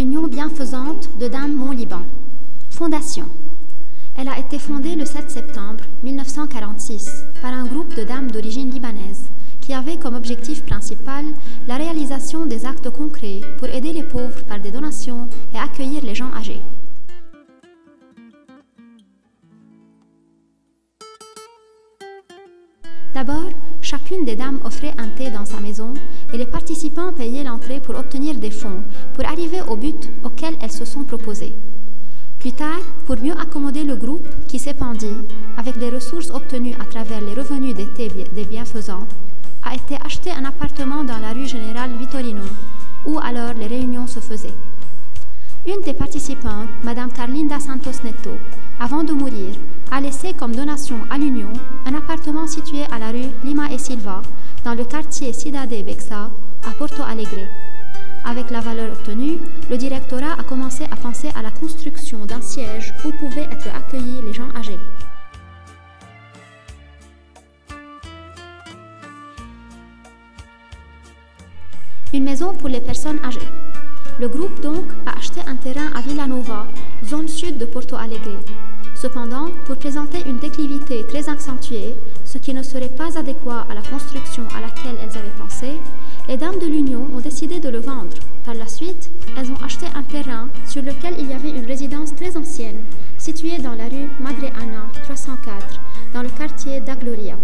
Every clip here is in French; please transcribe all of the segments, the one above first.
Union bienfaisante de Dames Mont-Liban. Fondation. Elle a été fondée le 7 septembre 1946 par un groupe de dames d'origine libanaise qui avait comme objectif principal la réalisation des actes concrets pour aider les pauvres par des donations et accueillir les gens âgés. D'abord, chacune des dames offrait un thé dans sa maison et les participants payaient l'entrée pour obtenir des fonds pour arriver au but auquel elles se sont proposées. Plus tard, pour mieux accommoder le groupe qui s'épandit avec les ressources obtenues à travers les revenus des thés des bienfaisants, a été acheté un appartement dans la rue Générale Vittorino, où alors les réunions se faisaient. Une des participantes, Mme Carlinda Santos Neto, avant de mourir, a laissé comme donation à l'Union un appartement situé à la rue Lima et Silva, dans le quartier Cidade Bexa, à Porto Alegre. Avec la valeur obtenue, le directorat a commencé à penser à la construction d'un siège où pouvaient être accueillis les gens âgés. Une maison pour les personnes âgées. Le groupe donc a acheté un terrain à Villanova, zone sud de Porto Alegre. Cependant, pour présenter une déclivité très accentuée, ce qui ne serait pas adéquat à la construction à laquelle elles avaient pensé, les dames de l'Union ont décidé de le vendre. Par la suite, elles ont acheté un terrain sur lequel il y avait une résidence très ancienne, située dans la rue Madre Ana 304, dans le quartier d'Agloria.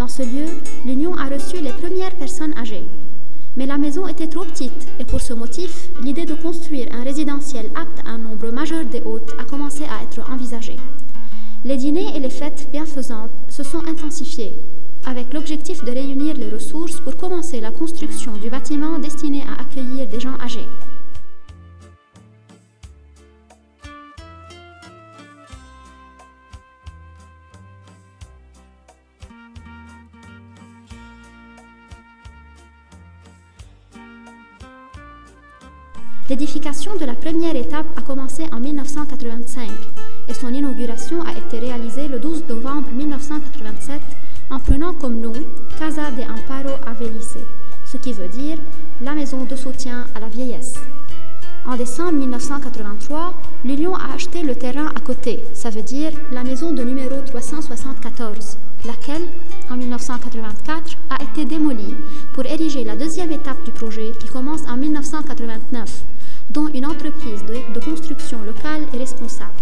Dans ce lieu, l'Union a reçu les premières personnes âgées. Mais la maison était trop petite et pour ce motif, l'idée de construire un résidentiel apte à un nombre majeur de hôtes a commencé à être envisagée. Les dîners et les fêtes bienfaisantes se sont intensifiés, avec l'objectif de réunir les ressources pour commencer la construction du bâtiment destiné à accueillir des gens âgés. L'édification de la première étape a commencé en 1985 et son inauguration a été réalisée le 12 novembre 1987 en prenant comme nom Casa de Amparo a ce qui veut dire la maison de soutien à la vieillesse. En décembre 1983, l'Union a acheté le terrain à côté, ça veut dire la maison de numéro 374, laquelle, en 1984, a été démolie pour ériger la deuxième étape du projet qui commence en 1989 dont une entreprise de, construction locale est responsable.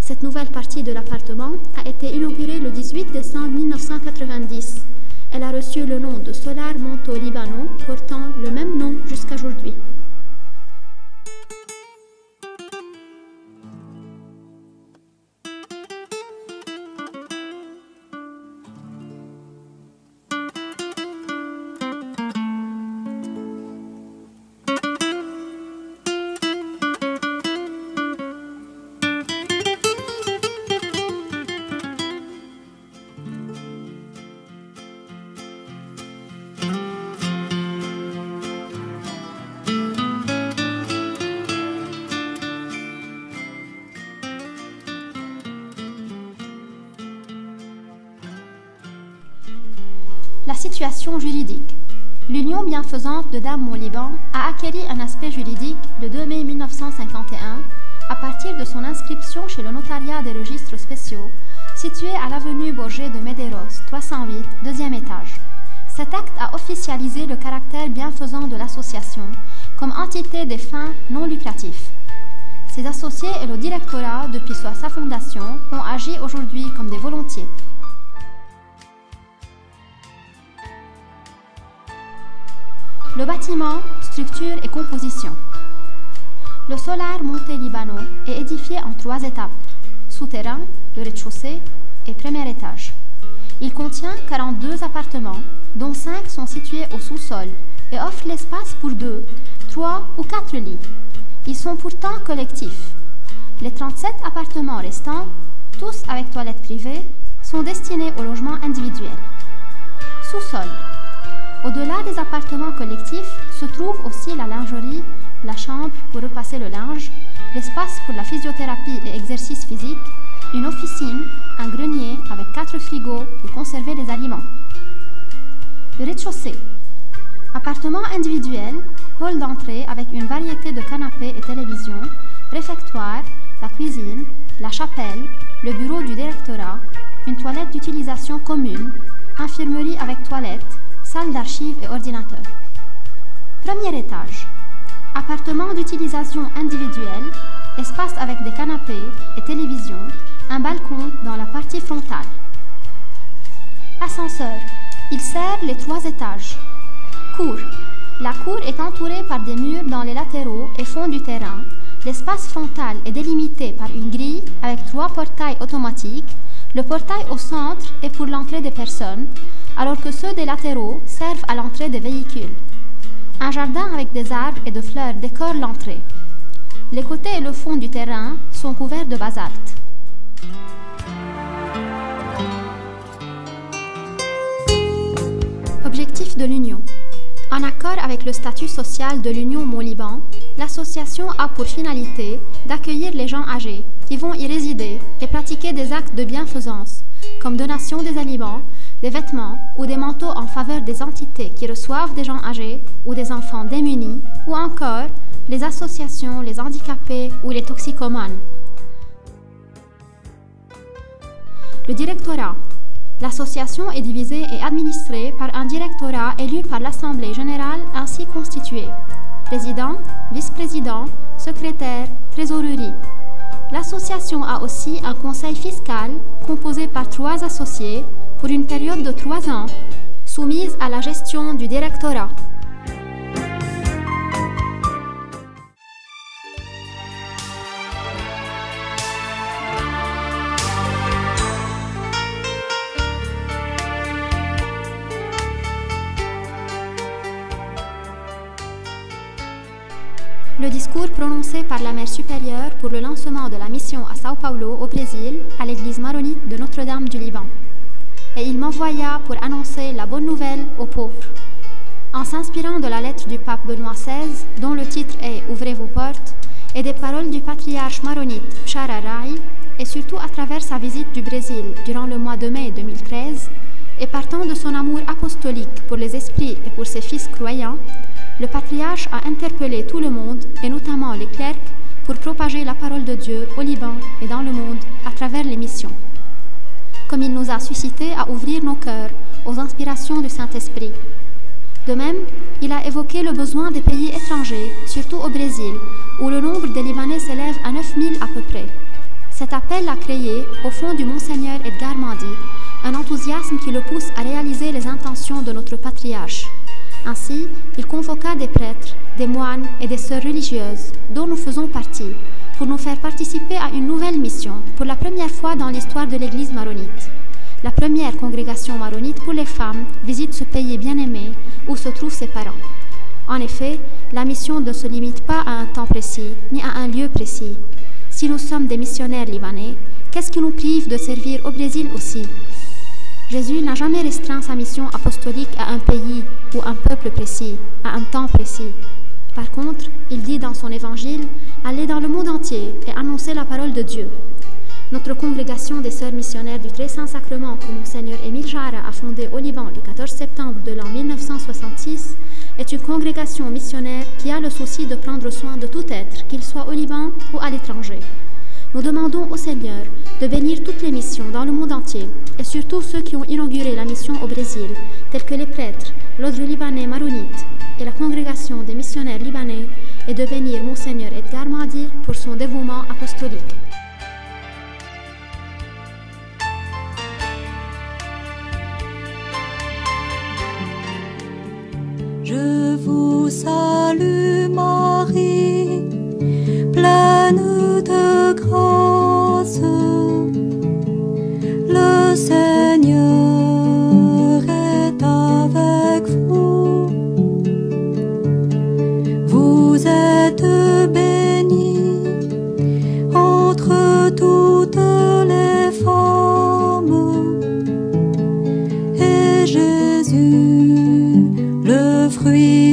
Cette nouvelle partie de l'appartement a été inaugurée le 18 décembre 1990. Elle a reçu le nom de Solar Monto Libano, portant le même nom jusqu'à aujourd'hui. Situation juridique. L'Union bienfaisante de Dames Mont-Liban a acquéri un aspect juridique le 2 mai 1951 à partir de son inscription chez le notariat des registres spéciaux situé à l'avenue Bourget de Medeiros, 308, deuxième étage. Cet acte a officialisé le caractère bienfaisant de l'association comme entité des fins non lucratifs. Ses associés et le directorat, depuis sa fondation, ont agi aujourd'hui comme des volontiers. Le bâtiment, structure et composition. Le Solar Monte Libano est édifié en trois étapes, souterrain, le rez-de-chaussée et premier étage. Il contient 42 appartements, dont 5 sont situés au sous-sol et offrent l'espace pour deux, trois ou quatre lits. Ils sont pourtant collectifs. Les 37 appartements restants, tous avec toilettes privées, sont destinés au logement individuel. Sous-sol. Au-delà des appartements collectifs se trouve aussi la lingerie, la chambre pour repasser le linge, l'espace pour la physiothérapie et exercice physique, une officine, un grenier avec quatre frigos pour conserver les aliments. Le rez-de-chaussée. Appartement individuel, hall d'entrée avec une variété de canapés et télévisions, réfectoire, la cuisine, la chapelle, le bureau du directorat, une toilette d'utilisation commune, infirmerie avec toilette, salle d'archives et ordinateur. Premier étage. Appartement d'utilisation individuelle, espace avec des canapés et télévision, un balcon dans la partie frontale. Ascenseur. Il sert les trois étages. Cour. La cour est entourée par des murs dans les latéraux et fond du terrain. L'espace frontal est délimité par une grille avec trois portails automatiques. Le portail au centre est pour l'entrée des personnes, alors que ceux des latéraux servent à l'entrée des véhicules. Un jardin avec des arbres et de fleurs décore l'entrée. Les côtés et le fond du terrain sont couverts de basalte. Objectif de l'Union. En accord avec le statut social de l'Union Mont-Liban, l'association a pour finalité d'accueillir les gens âgés qui vont y résider et pratiquer des actes de bienfaisance, comme donation des aliments, des vêtements ou des manteaux en faveur des entités qui reçoivent des gens âgés ou des enfants démunis, ou encore les associations, les handicapés ou les toxicomanes. Le directorat. L'association est divisée et administrée par un directorat élu par l'Assemblée générale ainsi constituée. Président, vice-président, secrétaire, trésorerie. L'association a aussi un conseil fiscal composé par trois associés pour une période de trois ans, soumise à la gestion du directorat. Le discours prononcé par la mère supérieure pour le lancement de la mission à Sao Paulo, au Brésil, à l'église maronite de Notre-Dame du Liban et il m'envoya pour annoncer la bonne nouvelle aux pauvres. En s'inspirant de la lettre du pape Benoît XVI, dont le titre est Ouvrez vos portes, et des paroles du patriarche maronite Rai, et surtout à travers sa visite du Brésil durant le mois de mai 2013, et partant de son amour apostolique pour les esprits et pour ses fils croyants, le patriarche a interpellé tout le monde, et notamment les clercs, pour propager la parole de Dieu au Liban et dans le monde à travers les missions comme il nous a suscité à ouvrir nos cœurs aux inspirations du Saint-Esprit. De même, il a évoqué le besoin des pays étrangers, surtout au Brésil, où le nombre des Libanais s'élève à 9000 à peu près. Cet appel a créé, au fond du Monseigneur Edgar Mandi, un enthousiasme qui le pousse à réaliser les intentions de notre patriarche. Ainsi, il convoqua des prêtres, des moines et des sœurs religieuses, dont nous faisons partie, pour nous faire participer à une nouvelle mission, pour la première fois dans l'histoire de l'Église maronite. La première congrégation maronite pour les femmes visite ce pays bien-aimé où se trouvent ses parents. En effet, la mission ne se limite pas à un temps précis, ni à un lieu précis. Si nous sommes des missionnaires libanais, qu'est-ce qui nous prive de servir au Brésil aussi? Jésus n'a jamais restreint sa mission apostolique à un pays ou un peuple précis, à un temps précis. Par contre, il dit dans son évangile Allez dans le monde entier et annoncez la parole de Dieu. Notre congrégation des sœurs missionnaires du Très Saint Sacrement que Monseigneur Émile Jara a fondée au Liban le 14 septembre de l'an 1966 est une congrégation missionnaire qui a le souci de prendre soin de tout être, qu'il soit au Liban ou à l'étranger. Nous demandons au Seigneur de bénir toutes les missions dans le monde entier, et surtout ceux qui ont inauguré la mission au Brésil, tels que les prêtres, l'ordre libanais maronite, et la congrégation des missionnaires libanais et de bénir Monseigneur Edgar Mahdi pour son dévouement apostolique. Je vous salue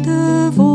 devant